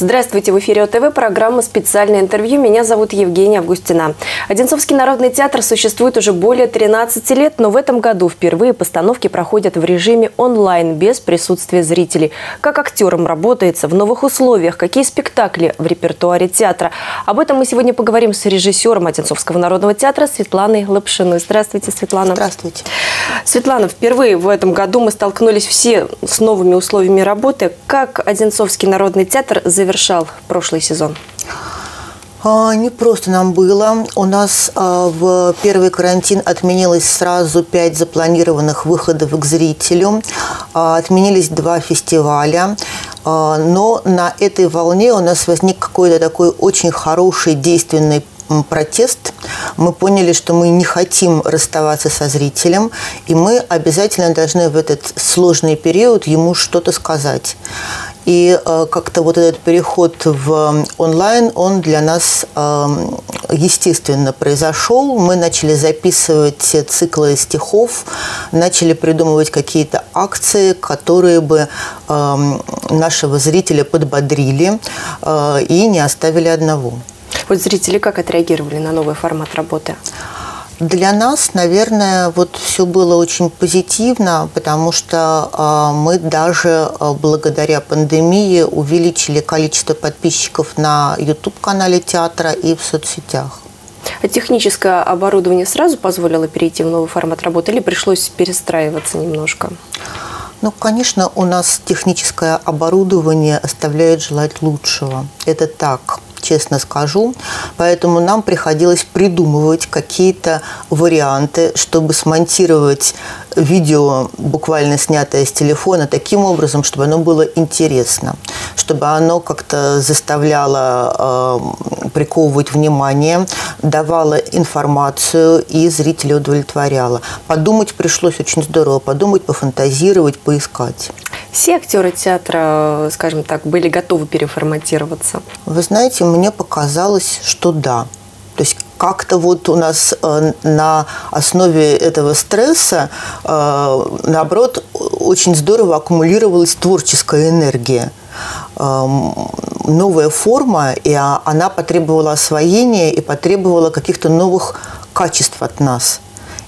Здравствуйте, в эфире ОТВ, программа «Специальное интервью». Меня зовут Евгения Августина. Одинцовский народный театр существует уже более 13 лет, но в этом году впервые постановки проходят в режиме онлайн, без присутствия зрителей. Как актерам работается в новых условиях, какие спектакли в репертуаре театра. Об этом мы сегодня поговорим с режиссером Одинцовского народного театра Светланой Лапшиной. Здравствуйте, Светлана. Здравствуйте. Светлана, впервые в этом году мы столкнулись все с новыми условиями работы. Как Одинцовский народный театр завершал прошлый сезон? А, не просто нам было. У нас а, в первый карантин отменилось сразу пять запланированных выходов к зрителю. А, отменились два фестиваля. Но на этой волне у нас возник какой-то такой очень хороший действенный протест, мы поняли, что мы не хотим расставаться со зрителем, и мы обязательно должны в этот сложный период ему что-то сказать. И э, как-то вот этот переход в онлайн, он для нас э, естественно произошел. Мы начали записывать циклы стихов, начали придумывать какие-то акции, которые бы э, нашего зрителя подбодрили э, и не оставили одного. Вот зрители как отреагировали на новый формат работы? Для нас, наверное, вот все было очень позитивно, потому что э, мы даже э, благодаря пандемии увеличили количество подписчиков на YouTube-канале театра и в соцсетях. А техническое оборудование сразу позволило перейти в новый формат работы или пришлось перестраиваться немножко? Ну, конечно, у нас техническое оборудование оставляет желать лучшего. Это так честно скажу. Поэтому нам приходилось придумывать какие-то варианты, чтобы смонтировать видео, буквально снятое с телефона, таким образом, чтобы оно было интересно, чтобы оно как-то заставляло э, приковывать внимание, давало информацию и зрителя удовлетворяло. Подумать пришлось очень здорово, подумать, пофантазировать, поискать. Все актеры театра, скажем так, были готовы переформатироваться? Вы знаете, мне показалось, что да. То есть как-то вот у нас э, на основе этого стресса, э, наоборот, очень здорово аккумулировалась творческая энергия эм, новая форма, и она потребовала освоения и потребовала каких-то новых качеств от нас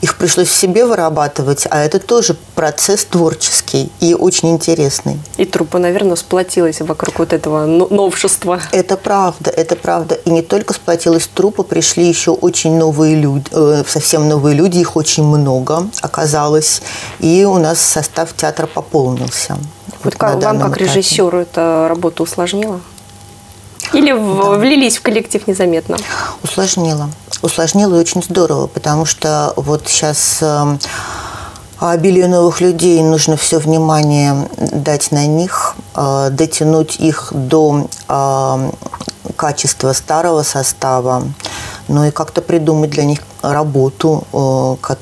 их пришлось в себе вырабатывать, а это тоже процесс творческий и очень интересный. И труппа, наверное, сплотилась вокруг вот этого новшества. Это правда, это правда. И не только сплотилась труппа, пришли еще очень новые люди, э, совсем новые люди, их очень много оказалось. И у нас состав театра пополнился. Вот, вот как, вам, как этапе. режиссеру, эта работа усложнила? Или да. влились в коллектив незаметно? Усложнило. Усложнило и очень здорово, потому что вот сейчас эм, обилие новых людей, нужно все внимание дать на них, э, дотянуть их до эм, качества старого состава, ну и как-то придумать для них работу, э,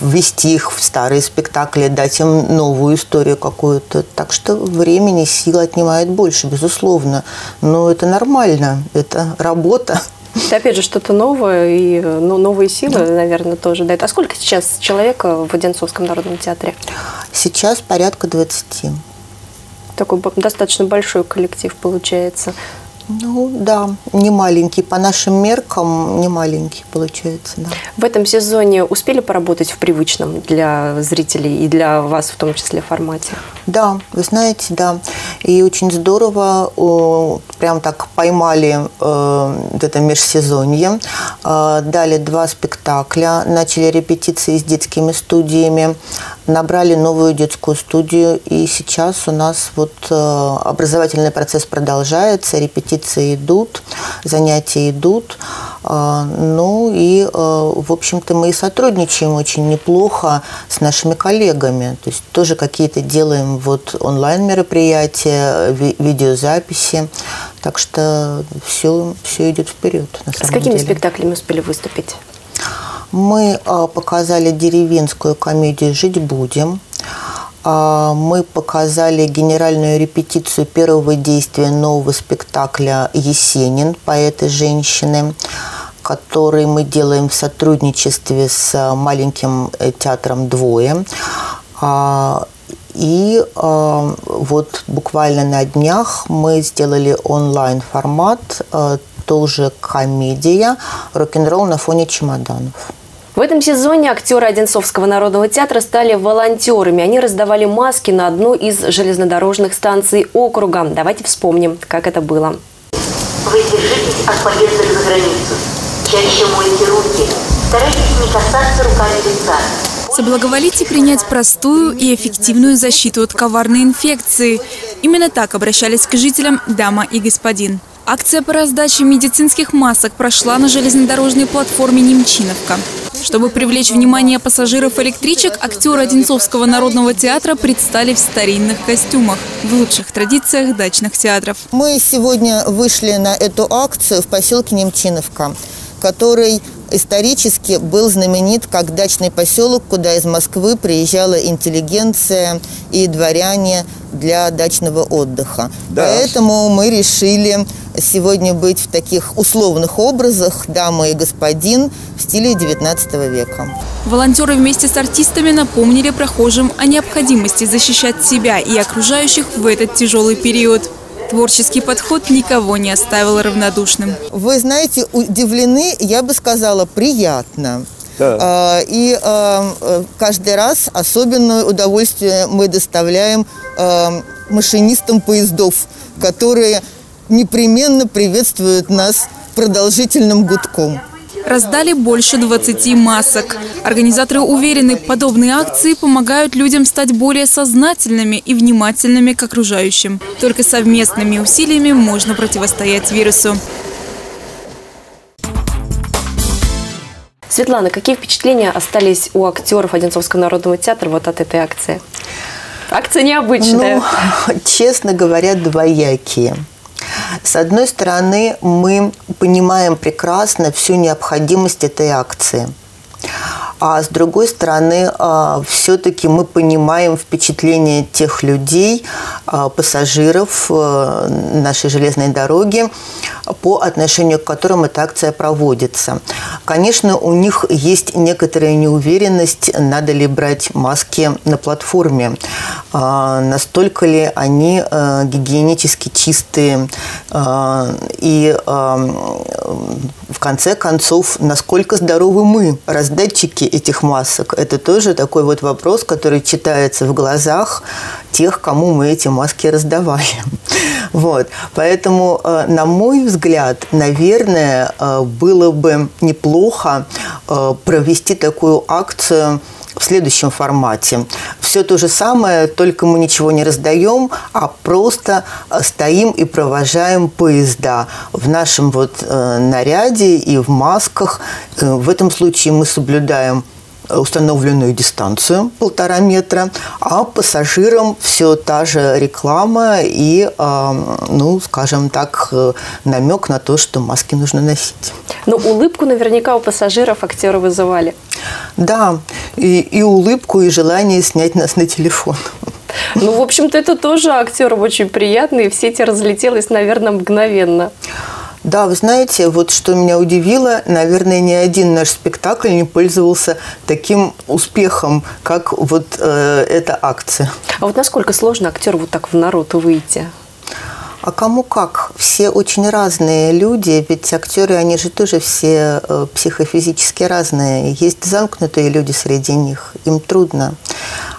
ввести их в старые спектакли, дать им новую историю какую-то. Так что времени, сил отнимает больше, безусловно. Но это нормально, это работа. Это опять же что-то новое и ну, новые силы, да. наверное, тоже дает. А сколько сейчас человек в Одинцовском народном театре? Сейчас порядка 20. Такой достаточно большой коллектив получается. Ну да, не маленький. По нашим меркам не маленький получается, да. В этом сезоне успели поработать в привычном для зрителей и для вас в том числе формате? Да, вы знаете, да. И очень здорово, прям так поймали э, это межсезонье. Э, дали два спектакля, начали репетиции с детскими студиями, набрали новую детскую студию. И сейчас у нас вот э, образовательный процесс продолжается, репетиции репетиции идут, занятия идут. А, ну и, э, в общем-то, мы и сотрудничаем очень неплохо с нашими коллегами. То есть тоже какие-то делаем вот онлайн-мероприятия, видеозаписи. Так что все, все идет вперед. На самом с какими деле. спектаклями успели выступить? Мы а, показали деревенскую комедию «Жить будем». А, мы показали генеральную репетицию первого действия нового спектакля «Есенин» поэты женщины который мы делаем в сотрудничестве с маленьким э, театром «Двое». А, И э, вот буквально на днях мы сделали онлайн-формат, э, тоже комедия, рок-н-ролл на фоне чемоданов. В этом сезоне актеры Одинцовского народного театра стали волонтерами. Они раздавали маски на одну из железнодорожных станций округа. Давайте вспомним, как это было. Вы держитесь от поездок за границу. Чаще мойте руки. Старайтесь не касаться руками лица. Соблаговолите принять простую и эффективную защиту от коварной инфекции. Именно так обращались к жителям дама и господин. Акция по раздаче медицинских масок прошла на железнодорожной платформе «Немчиновка». Чтобы привлечь внимание пассажиров электричек, актеры Одинцовского народного театра предстали в старинных костюмах, в лучших традициях дачных театров. Мы сегодня вышли на эту акцию в поселке Немчиновка, который исторически был знаменит как дачный поселок, куда из Москвы приезжала интеллигенция и дворяне для дачного отдыха. Да. Поэтому мы решили сегодня быть в таких условных образах «Дама и господин» в стиле XIX века. Волонтеры вместе с артистами напомнили прохожим о необходимости защищать себя и окружающих в этот тяжелый период. Творческий подход никого не оставил равнодушным. Вы знаете, удивлены, я бы сказала, приятно. Да. А, и а, каждый раз особенное удовольствие мы доставляем а, машинистам поездов, которые непременно приветствуют нас продолжительным гудком раздали больше 20 масок. Организаторы уверены, подобные акции помогают людям стать более сознательными и внимательными к окружающим. Только совместными усилиями можно противостоять вирусу. Светлана, какие впечатления остались у актеров Одинцовского народного театра вот от этой акции? Акция необычная. Ну, честно говоря, двоякие. С одной стороны, мы понимаем прекрасно всю необходимость этой акции. А с другой стороны, а, все-таки мы понимаем впечатление тех людей, а, пассажиров э, нашей железной дороги, по отношению к которым эта акция проводится. Конечно, у них есть некоторая неуверенность, надо ли брать маски на платформе, а, настолько ли они э, гигиенически чистые, и в конце концов, насколько здоровы мы, раздатчики этих масок. Это тоже такой вот вопрос, который читается в глазах тех, кому мы эти маски раздавали. Вот. Поэтому, э, на мой взгляд, наверное, э, было бы неплохо э, провести такую акцию в следующем формате. Все то же самое, только мы ничего не раздаем, а просто стоим и провожаем поезда в нашем вот наряде и в масках. В этом случае мы соблюдаем установленную дистанцию полтора метра, а пассажирам все та же реклама и, а, ну, скажем так, намек на то, что маски нужно носить. Но улыбку наверняка у пассажиров актеры вызывали. Да, и, и улыбку, и желание снять нас на телефон. Ну, в общем-то, это тоже актерам очень приятно, и в сети разлетелось, наверное, мгновенно. Да, вы знаете, вот что меня удивило, наверное, ни один наш спектакль не пользовался таким успехом, как вот э, эта акция. А вот насколько сложно актеру вот так в народ выйти? А кому как? Все очень разные люди, ведь актеры, они же тоже все э, психофизически разные. Есть замкнутые люди среди них, им трудно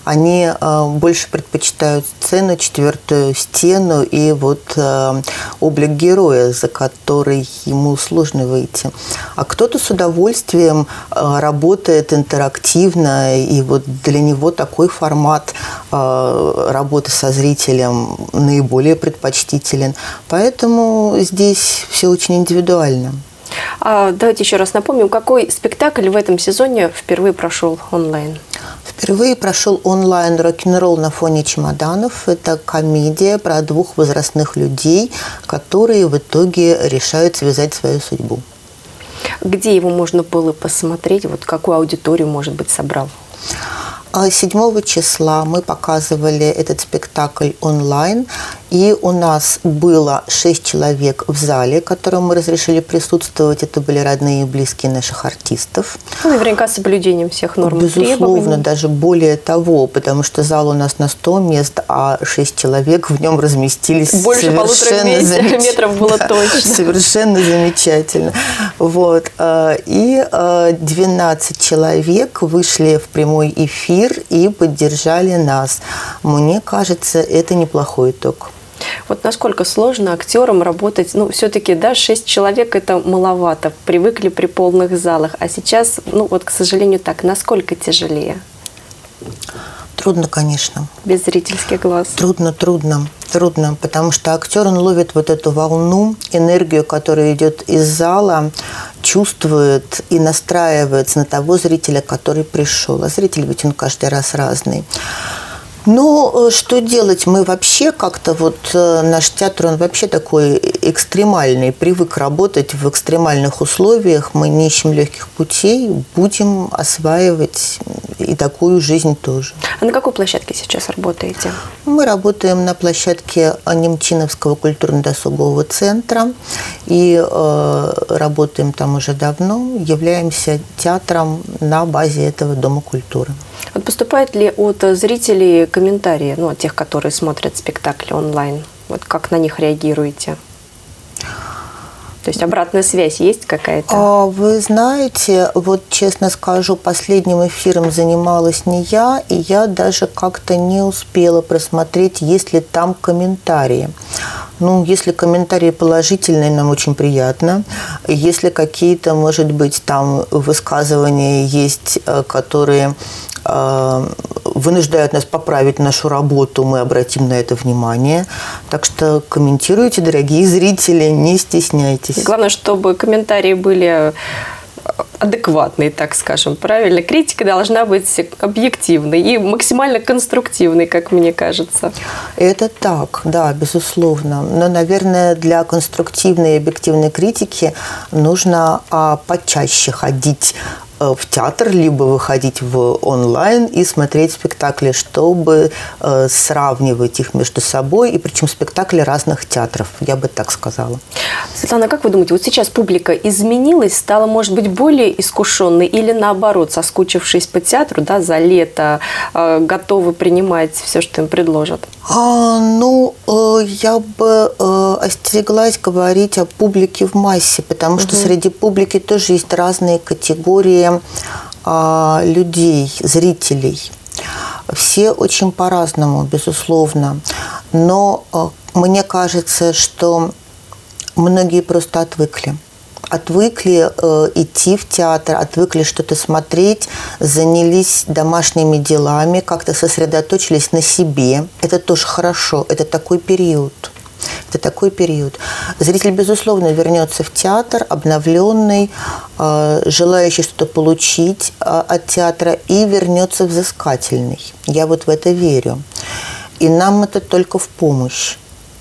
они э, больше предпочитают сцену, четвертую стену и вот э, облик героя, за который ему сложно выйти. А кто-то с удовольствием э, работает интерактивно, и вот для него такой формат работы со зрителем наиболее предпочтителен. Поэтому здесь все очень индивидуально. А, давайте еще раз напомним, какой спектакль в этом сезоне впервые прошел онлайн? Впервые прошел онлайн рок-н-ролл на фоне чемоданов. Это комедия про двух возрастных людей, которые в итоге решают связать свою судьбу. Где его можно было посмотреть? Вот какую аудиторию, может быть, собрал? 7 числа мы показывали этот спектакль онлайн, и у нас было 6 человек в зале, которым мы разрешили присутствовать. Это были родные и близкие наших артистов. Ну, наверняка с соблюдением всех норм Безусловно, требований. даже более того, потому что зал у нас на 100 мест, а 6 человек в нем разместились Больше совершенно метров- замеч- метров было Да, точно. Совершенно замечательно. Вот. э, И э, 12 человек вышли в прямой эфир и поддержали нас. Мне кажется, это неплохой итог. Вот насколько сложно актерам работать, ну, все-таки, да, шесть человек это маловато, привыкли при полных залах, а сейчас, ну, вот, к сожалению, так, насколько тяжелее, Трудно, конечно. без зрительских глаз? Трудно, трудно, трудно, потому что актер, он ловит вот эту волну, энергию, которая идет из зала, чувствует и настраивается на того зрителя, который пришел. А зритель ведь он каждый раз разный. Ну, э, что делать? Мы вообще как-то вот э, наш театр, он вообще такой экстремальный, привык работать в экстремальных условиях. Мы не ищем легких путей, будем осваивать и такую жизнь тоже. А на какой площадке сейчас работаете? Мы работаем на площадке Немчиновского культурно-досугового центра и э, работаем там уже давно, являемся театром на базе этого Дома культуры. Вот поступает ли от зрителей комментарии, ну, от тех, которые смотрят спектакли онлайн? Вот как на них реагируете? То есть обратная связь есть какая-то? А вы знаете, вот честно скажу, последним эфиром занималась не я, и я даже как-то не успела просмотреть, есть ли там комментарии. Ну, если комментарии положительные, нам очень приятно. Если какие-то, может быть, там высказывания есть, э, которые э, вынуждают нас поправить нашу работу, мы обратим на это внимание. Так что комментируйте, дорогие зрители, не стесняйтесь. Главное, чтобы комментарии были адекватные, так скажем, правильно? Критика должна быть объективной и максимально конструктивной, как мне кажется. Это так, да, безусловно. Но, наверное, для конструктивной и объективной критики нужно а, почаще ходить в театр, либо выходить в онлайн и смотреть спектакли, чтобы э, сравнивать их между собой, и причем спектакли разных театров, я бы так сказала. Светлана, как вы думаете, вот сейчас публика изменилась, стала, может быть, более искушенной или наоборот, соскучившись по театру, да, за лето, э, готовы принимать все, что им предложат? А, ну, э, я бы э, остереглась говорить о публике в массе, потому что среди публики тоже есть разные категории а, людей, зрителей. Все очень по-разному, безусловно. Но э, мне кажется, что многие просто отвыкли. Отвыкли э, идти в театр, отвыкли что-то смотреть, занялись домашними делами, как-то сосредоточились на себе. Это тоже хорошо, это такой период. Это такой период. Зритель, безусловно, вернется в театр, обновленный, э, желающий что-то получить э, от театра, и вернется взыскательный. Я вот в это верю. И нам это только в помощь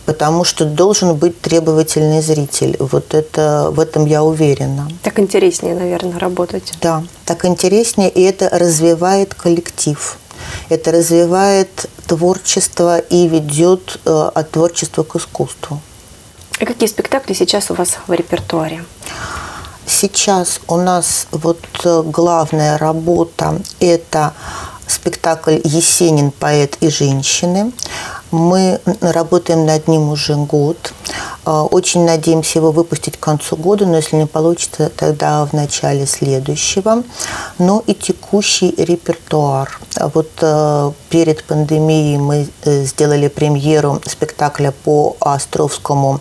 потому что должен быть требовательный зритель. Вот это, в этом я уверена. Так интереснее, наверное, работать. Да, так интереснее, и это развивает коллектив. Это развивает творчество и ведет э, от творчества к искусству. И какие спектакли сейчас у вас в репертуаре? Сейчас у нас вот э, главная работа – это спектакль «Есенин. Поэт и женщины». Мы работаем над ним уже год. Э, Очень надеемся его выпустить к концу года, но если не получится, тогда в начале следующего. Но и текущий репертуар. Вот э, перед пандемией мы э, сделали премьеру спектакля по Островскому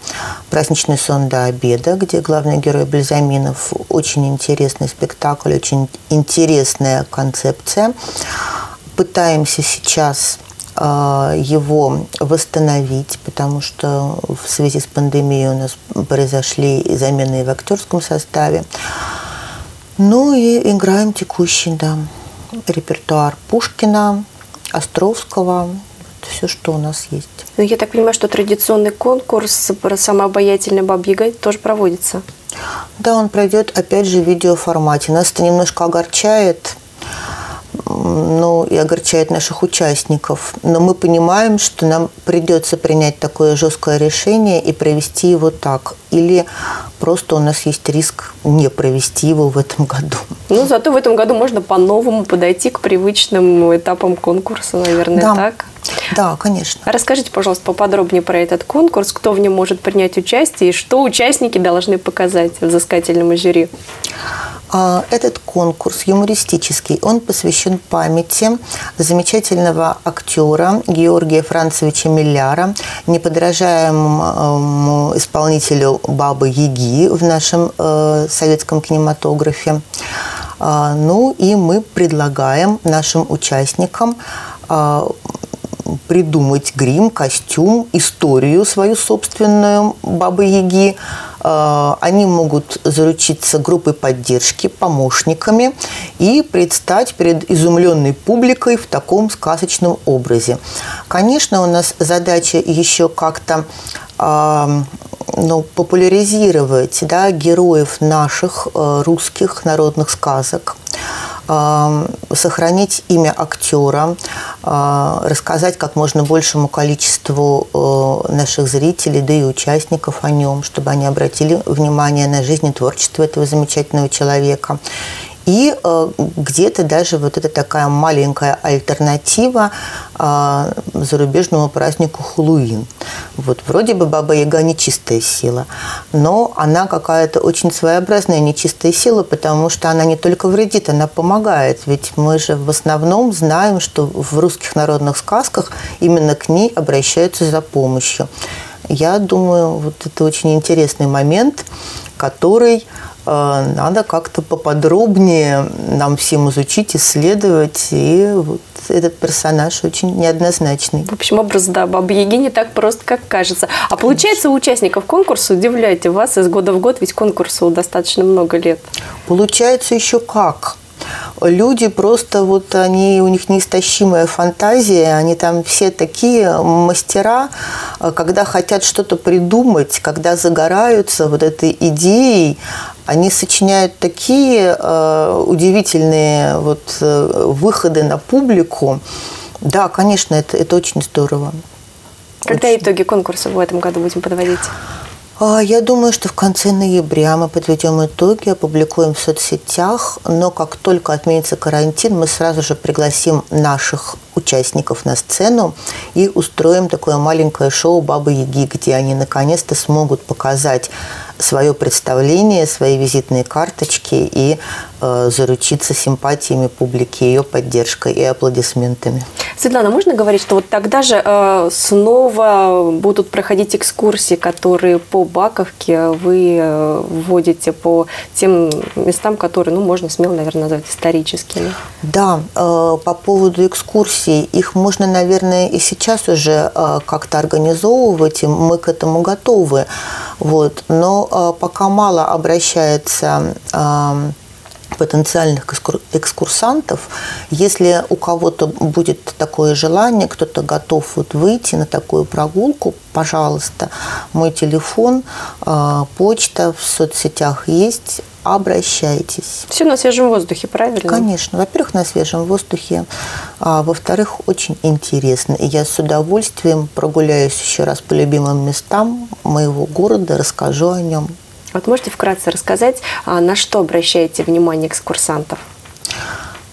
«Праздничный сон до обеда», где главный герой Бальзаминов. Очень интересный спектакль, очень интересная концепция. Пытаемся сейчас его восстановить, потому что в связи с пандемией у нас произошли замены в актерском составе. Ну и играем текущий, да, репертуар Пушкина, Островского, все, что у нас есть. Ну, я так понимаю, что традиционный конкурс про самообаятельный Баб Яга тоже проводится. Да, он пройдет опять же в видеоформате. Нас это немножко огорчает. Ну, и огорчает наших участников. Но мы понимаем, что нам придется принять такое жесткое решение и провести его так. Или просто у нас есть риск не провести его в этом году. Ну, зато в этом году можно по-новому подойти к привычным этапам конкурса, наверное, да. так? Да, конечно. Расскажите, пожалуйста, поподробнее про этот конкурс, кто в нем может принять участие и что участники должны показать взыскательному жюри. А, этот конкурс юмористический, он посвящен памяти замечательного актера Георгия Францевича Милляра, неподражаемому исполнителю Бабы Яги в нашем э, советском кинематографе. А, ну и мы предлагаем нашим участникам а, придумать грим, костюм, историю свою собственную Бабы-Яги. А, они могут заручиться группой поддержки, помощниками и предстать перед изумленной публикой в таком сказочном образе. Конечно, у нас задача еще как-то а, ну, популяризировать да, героев наших э, русских народных сказок, сохранить имя актера, а, рассказать как можно большему количеству э, наших зрителей, да и участников о нем, чтобы они обратили внимание на жизнь и творчество этого замечательного человека. И э, где-то даже вот это такая маленькая альтернатива э, зарубежному празднику Хэллоуин. Вот вроде бы Баба Яга нечистая сила, но она какая-то очень своеобразная нечистая сила, потому что она не только вредит, она помогает. Ведь мы же в основном знаем, что в русских народных сказках именно к ней обращаются за помощью. Я думаю, вот это очень интересный момент, который надо как-то поподробнее нам всем изучить, исследовать. И вот этот персонаж очень неоднозначный. В общем, образ, да, Бабы Яги не так просто, как кажется. А получается, у участников конкурса, удивляйте вас, из года в год, ведь конкурсу достаточно много лет. Получается еще как люди просто вот они, у них неистощимая фантазия, они там все такие мастера, когда хотят что-то придумать, когда загораются вот этой идеей, они сочиняют такие э, удивительные вот э, выходы на публику. Да, конечно, это, это очень здорово. Когда очень. итоги конкурса в этом году будем подводить? А, я думаю, что в конце ноября мы подведем итоги, опубликуем в соцсетях, но как только отменится карантин, мы сразу же пригласим наших участников на сцену и устроим такое маленькое шоу «Бабы Яги», где они наконец-то смогут показать свое представление, свои визитные карточки и заручиться симпатиями публики, ее поддержкой и аплодисментами. Светлана, можно говорить, что вот тогда же э, снова будут проходить экскурсии, которые по Баковке вы э, вводите по тем местам, которые, ну, можно смело, наверное, назвать историческими? Да, э, по поводу экскурсий, их можно, наверное, и сейчас уже э, как-то организовывать, и мы к этому готовы. Вот. Но э, пока мало обращается э, потенциальных экскурсантов, если у кого-то будет такое желание, кто-то готов вот выйти на такую прогулку, пожалуйста, мой телефон, почта в соцсетях есть, обращайтесь. Все на свежем воздухе, правильно? Конечно. Во-первых, на свежем воздухе. А во-вторых, очень интересно. И я с удовольствием прогуляюсь еще раз по любимым местам моего города, расскажу о нем. Вот можете вкратце рассказать, а, на что обращаете внимание экскурсантов?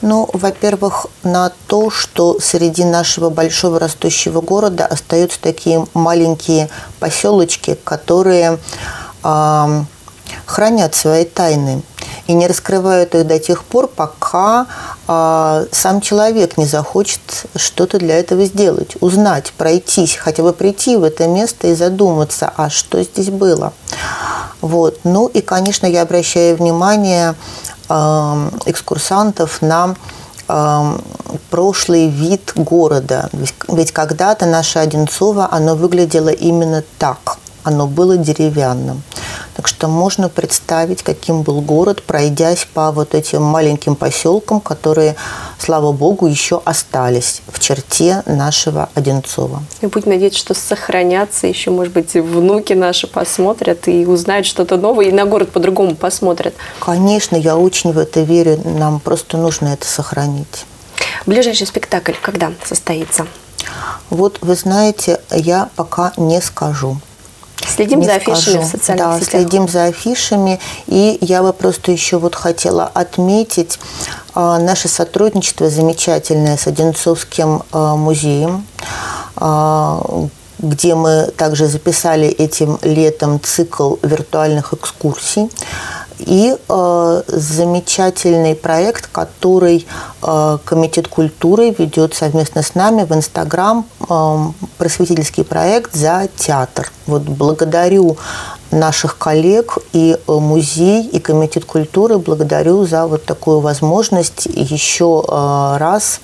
Ну, во-первых, на то, что среди нашего большого растущего города остаются такие маленькие поселочки, которые э, хранят свои тайны и не раскрывают их до тех пор, пока э, сам человек не захочет что-то для этого сделать, узнать, пройтись, хотя бы прийти в это место и задуматься, а что здесь было. Вот. Ну и, конечно, я обращаю внимание э, экскурсантов на э, прошлый вид города. Ведь, ведь когда-то наше Одинцово, оно выглядело именно так. Оно было деревянным. Так что можно представить, каким был город, пройдясь по вот этим маленьким поселкам, которые, слава богу, еще остались в черте нашего Одинцова. И будем надеяться, что сохранятся, еще, может быть, внуки наши посмотрят и узнают что-то новое, и на город по-другому посмотрят. Конечно, я очень в это верю. Нам просто нужно это сохранить. Ближайший спектакль когда состоится? Вот вы знаете, я пока не скажу. Следим не за афишами скажу. в социальных да, сетях. следим за афишами. И я бы просто еще вот хотела отметить а, наше сотрудничество замечательное с Одинцовским а, музеем, а, где мы также записали этим летом цикл виртуальных экскурсий. И э, замечательный проект, который э, Комитет культуры ведет совместно с нами в Инстаграм, просветительский проект «За театр». Вот благодарю наших коллег и э, музей, и Комитет культуры благодарю за вот такую возможность еще э, раз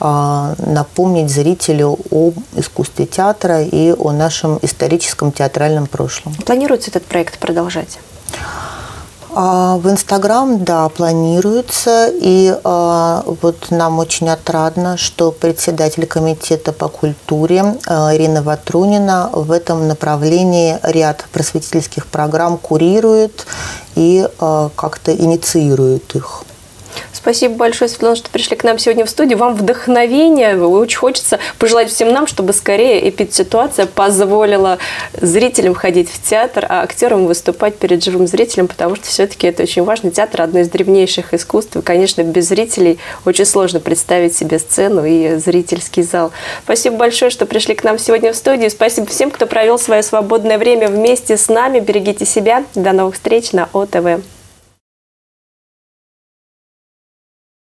э, напомнить зрителю об искусстве театра и о нашем историческом театральном прошлом. Планируется этот проект продолжать? А, В Инстаграм, да, планируется. И а, вот нам очень отрадно, что председатель комитета по культуре а, Ирина Ватрунина в этом направлении ряд просветительских программ курирует и как-то инициирует их. Спасибо большое, Светлана, что пришли к нам сегодня в студию. Вам вдохновения. Очень хочется пожелать всем нам, чтобы скорее эпид-ситуация позволила зрителям ходить в театр, а актерам выступать перед живым зрителем, потому что все-таки это очень важно. Театр – одно из древнейших искусств. И, конечно, без зрителей очень сложно представить себе сцену и зрительский зал. Спасибо большое, что пришли к нам сегодня в студию. Спасибо всем, кто провел свое свободное время вместе с нами. Берегите себя. До новых встреч на ОТВ.